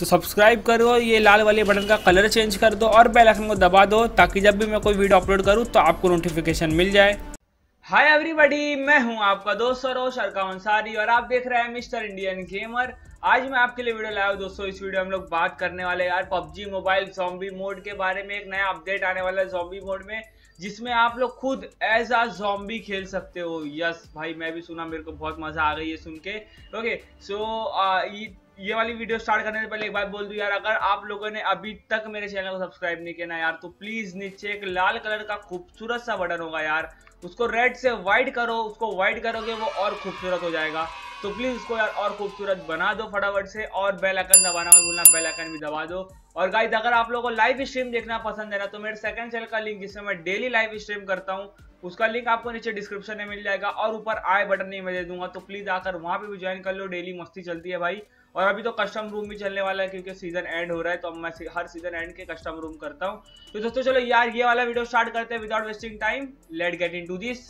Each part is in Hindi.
तो सब्सक्राइब करो, ये लाल वाले बटन का कलर चेंज कर दो और बेल आइकन को दबा दो ताकि जब भी मैं कोई वीडियो अपलोड करूँ तो आपको नोटिफिकेशन मिल जाए। हाय एवरीबॉडी मैं हूँ आपका दोस्त सरोज अरका अंसारी और आप देख रहे हैं मिस्टर इंडियन गेमर। आज मैं आपके लिए वीडियो लाया हूँ। दोस्तों, इस वीडियो हम लोग बात करने वाले यार पबजी मोबाइल जॉम्बी मोड के बारे में। एक नया अपडेट आने वाला है जॉम्बी मोड में, जिसमें आप लोग खुद एज आ जॉम्बी खेल सकते हो। यस भाई, मैं भी सुना, मेरे को बहुत मज़ा आ गई है सुन के। ओके सो ये वाली वीडियो स्टार्ट करने से पहले एक बात बोल दूँ यार, अगर आप लोगों ने अभी तक मेरे चैनल को सब्सक्राइब नहीं किया ना यार तो प्लीज़ नीचे एक लाल कलर का खूबसूरत सा बटन होगा यार। उसको रेड से व्हाइट करो, उसको व्हाइट करोगे वो और खूबसूरत हो जाएगा। तो प्लीज़ उसको यार और खूबसूरत बना दो फटाफट से और बेल आइकन दबाना मत भूलना बेल आइकन भी दबा दो। और गाइज़ अगर आप लोगों को लाइव स्ट्रीम देखना पसंद है ना तो मेरे सेकंड चैनल का लिंक जिसमें मैं डेली लाइव स्ट्रीम करता हूँ, उसका लिंक आपको नीचे डिस्क्रिप्शन में मिल जाएगा और ऊपर आए बटन नहीं मैं दे दूँगा तो प्लीज़ आकर वहाँ पे भी ज्वाइन कर लो डेली मस्ती चलती है भाई। और अभी तो कस्टम रूम भी चलने वाला है क्योंकि सीज़न एंड हो रहा है तो अब मैं हर सीज़न एंड के कस्टम रूम करता हूँ। तो दोस्तों, चलो यार, ये वाला वीडियो स्टार्ट करते हैं without wasting time let get into this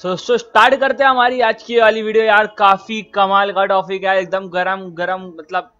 दोस्तों स्टार्ट करते हैं हमारी आज की वाली वीडियो यार, काफ़ी कमाल का टॉपिक है, एकदम गरम गरम मतलब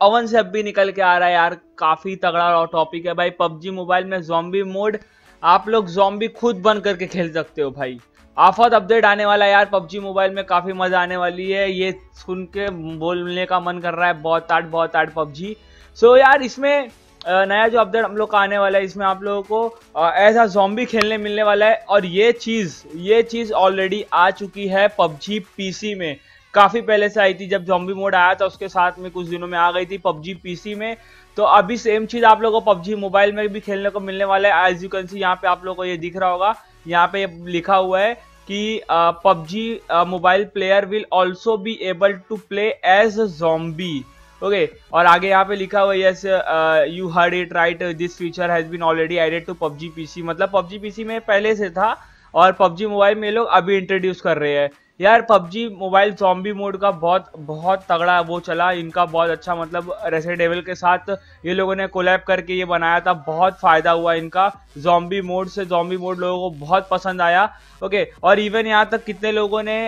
अवन से अब भी निकल के आ रहा है यार, काफ़ी तगड़ा टॉपिक है भाई। पबजी मोबाइल में जॉम्बी मोड आप लोग जॉम्बी खुद बन करके खेल सकते हो भाई। आफत अपडेट आने वाला है यार, पबजी मोबाइल में काफ़ी मज़ा आने वाली है। ये सुन के बोलने का मन कर रहा है, बहुत आठ बहुत आठ पबजी। सो यार, इसमें नया जो अपडेट हम लोग का आने वाला है, इसमें आप लोगों को ऐसा जॉम्बी खेलने मिलने वाला है। और ये चीज़ ये चीज़ ऑलरेडी आ चुकी है पबजी पीसी में। काफ़ी पहले से आई थी, जब जॉम्बी मोड आया था, उसके साथ में कुछ दिनों में आ गई थी पबजी पीसी में। तो अभी सेम चीज़ आप लोगों को पबजी मोबाइल में भी खेलने को मिलने वाला है। एज यू कैन सी यहाँ पे आप लोगों को ये दिख रहा होगा। यहाँ पे लिखा हुआ है कि PUBG mobile player will also be able to play as zombie okay और आगे यहाँ पे लिखा हुआ yes you heard it right this feature has been already added to PUBG PC मतलब पबजी पीसी में पहले से था, और पबजी मोबाइल में लोग अभी इंट्रोड्यूस कर रहे हैं। यार, पबजी मोबाइल जॉम्बी मोड का बहुत बहुत तगड़ा वो चला। इनका बहुत अच्छा मतलब रेसिडेबल के साथ ये लोगों ने कोलैब करके ये बनाया था। बहुत फ़ायदा हुआ इनका जॉम्बी मोड से। जॉम्बी मोड लोगों को बहुत पसंद आया। ओके और इवन यहाँ तक कितने लोगों ने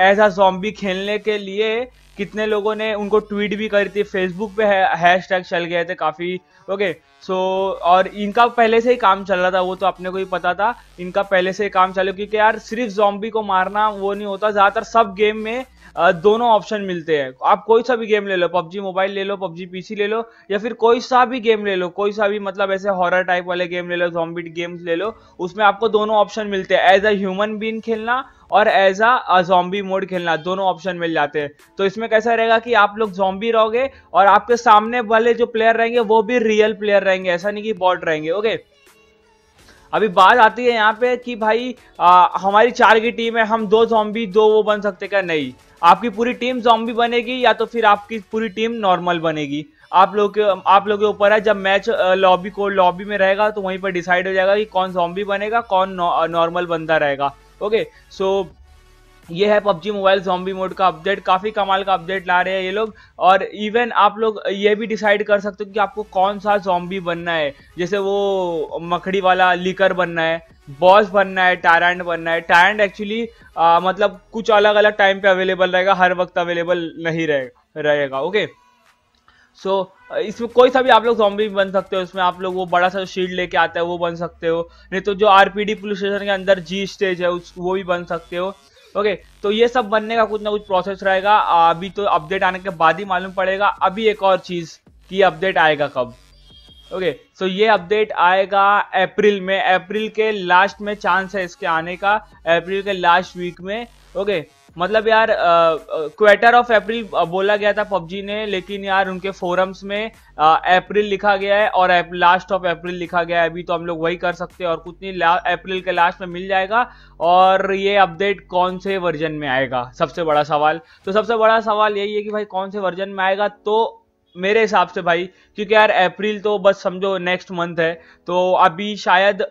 एज अ जॉम्बी खेलने के लिए कितने लोगों ने उनको ट्वीट भी करी थी। फेसबुक पे हैश टैग चल गए थे काफ़ी। ओके सो so, और इनका पहले से ही काम चल रहा था वो तो अपने को ही पता था। इनका पहले से ही काम चलो क्योंकि यार सिर्फ़ जॉम्बी को मारना वो नहीं होता। ज़्यादातर सब गेम में दोनों ऑप्शन मिलते हैं। आप कोई सा भी गेम ले लो, पबजी मोबाइल ले लो, पबजी पीसी ले लो, या फिर कोई सा भी गेम ले लो, कोई सा भी मतलब ऐसे हॉरर टाइप वाले गेम ले लो जॉम्बी गेम्स ले लो, उसमें आपको दोनों ऑप्शन मिलते हैं। एज अ ह्यूमन बीन खेलना और एज अ जॉम्बी मोड खेलना, दोनों ऑप्शन मिल जाते हैं। तो इसमें कैसा रहेगा कि आप लोग जॉम्बी रहोगे और आपके सामने वाले जो प्लेयर रहेंगे, वो भी रियल प्लेयर रहेंगे, ऐसा नहीं कि बॉट रहेंगे ओके अभी बात आती है यहाँ पे कि भाई आ, हमारी चार की टीम है हम दो जॉम्बी दो वो बन सकते क्या? नहीं। आपकी पूरी टीम जॉम्बी बनेगी या तो फिर आपकी पूरी टीम नॉर्मल बनेगी? आप लोग के आप लोग के ऊपर है जब मैच लॉबी को लॉबी में रहेगा तो वहीं पर डिसाइड हो जाएगा कि कौन जॉम्बी बनेगा कौन नॉर्मल बंदा रहेगा। ओके सो ये है पबजी मोबाइल जॉम्बी मोड का अपडेट काफ़ी कमाल का अपडेट ला रहे हैं ये लोग। और इवन आप लोग ये भी डिसाइड कर सकते हो कि आपको कौन सा जॉम्बी बनना है। जैसे वो मकड़ी वाला लिकर बनना है बॉस बनना है टायरेंट बनना है। टायरेंट एक्चुअली मतलब कुछ अलग अलग टाइम पे अवेलेबल रहेगा हर वक्त अवेलेबल नहीं रहेगा रहेगा ओके सो so, इसमें कोई सा भी आप लोग जॉम्बी बन सकते हो इसमें आप लोग वो बड़ा सा शील्ड लेके आता है वो बन सकते हो। नहीं तो जो आरपीडी पुलिस स्टेशन के अंदर जी स्टेज है उस वो भी बन सकते हो। ओके तो ये सब बनने का कुछ ना कुछ प्रोसेस रहेगा। अभी तो अपडेट आने के बाद ही मालूम पड़ेगा। अभी एक और चीज़ कि अपडेट आएगा कब? ओके सो ये अपडेट आएगा अप्रैल में। अप्रैल के लास्ट में चांस है इसके आने का। अप्रैल के लास्ट वीक में। ओके मतलब यार क्वेटर ऑफ़ अप्रैल बोला गया था पबजी ने, लेकिन यार उनके फोरम्स में अप्रैल लिखा गया है और लास्ट ऑफ़ अप्रैल लिखा गया है। अभी तो हम लोग वही कर सकते हैं और कुछ नहीं अप्रैल के लास्ट में मिल जाएगा और ये अपडेट कौन से वर्जन में आएगा? सबसे बड़ा सवाल। तो सबसे बड़ा सवाल यही है कि भाई कौन से वर्जन में आएगा? तो मेरे हिसाब से भाई, क्योंकि यार अप्रैल तो बस समझो नेक्स्ट मंथ है तो अभी शायद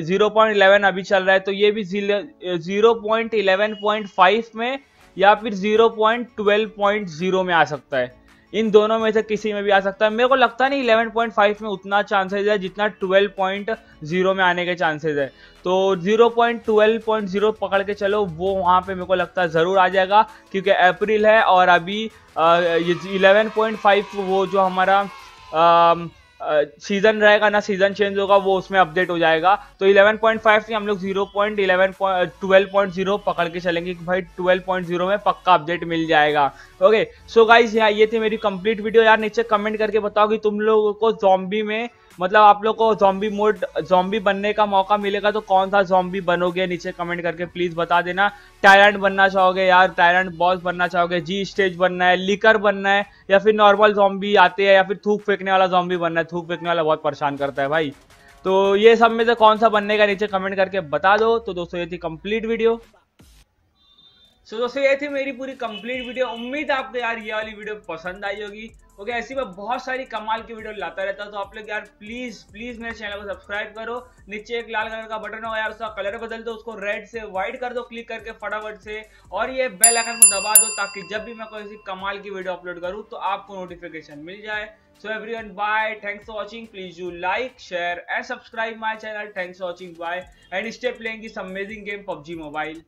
ज़ीरो पॉइंट इलेवन अभी चल रहा है तो ये भी zero point eleven point five में या फिर zero point twelve point zero में आ सकता है। इन दोनों में से किसी में भी आ सकता है। मेरे को लगता नहीं 11.5 में उतना चांसेस है जितना 12.0 में आने के चांसेज है। तो 0.12.0 पकड़ के चलो, वो वहाँ पे मेरे को लगता है ज़रूर आ जाएगा, क्योंकि अप्रैल है और अभी इलेवन पॉइंट फाइव वो जो हमारा सीज़न रहेगा ना सीज़न चेंज होगा, वो उसमें अपडेट हो जाएगा। तो 11.5 से हम लोग 0.11 पकड़ के चलेंगे कि भाई 12.0 में पक्का अपडेट मिल जाएगा। ओके सो गाइज़ यहाँ ये थी मेरी कंप्लीट वीडियो यार नीचे कमेंट करके बताओ कि तुम लोगों को जॉम्बी में मतलब आप लोग को जॉम्बी मोड जॉम्बी बनने का मौका मिलेगा तो कौन सा जॉम्बी बनोगे? नीचे कमेंट करके प्लीज़ बता देना। टायरेंट बनना चाहोगे यार टायरेंट बॉस बनना चाहोगे जी स्टेज बनना है लिकर बनना है या फिर नॉर्मल जॉम्बी आते हैं या फिर थूक फेंकने वाला जॉम्बी बनना है। थूक फेंकने वाला बहुत परेशान करता है भाई। तो ये सब में से कौन सा बनने का नीचे कमेंट करके बता दो। तो दोस्तों ये थी कंप्लीट वीडियो सो so, दोस्तों ये थी मेरी पूरी कंप्लीट वीडियो उम्मीद आपको यार ये वाली वीडियो पसंद आई होगी। ओके ऐसी मैं बहुत सारी कमाल की वीडियो लाता रहता हूँ तो आप लोग यार प्लीज़ प्लीज़ मेरे चैनल को सब्सक्राइब करो। नीचे एक लाल कलर का बटन होगा यार, उसका कलर बदल दो, उसको रेड से व्हाइट कर दो क्लिक करके फटाफट से, और ये बेल आइकन को दबा दो, ताकि जब भी मैं कोई ऐसी कमाल की वीडियो अपलोड करूँ तो आपको नोटिफिकेशन मिल जाए। So everyone, bye, thanks for watching, please do like, share, and subscribe my channel. Thanks for watching, bye, and stay playing this amazing game, pubg mobile.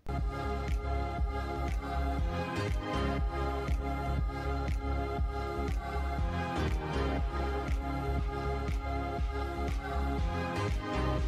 うん。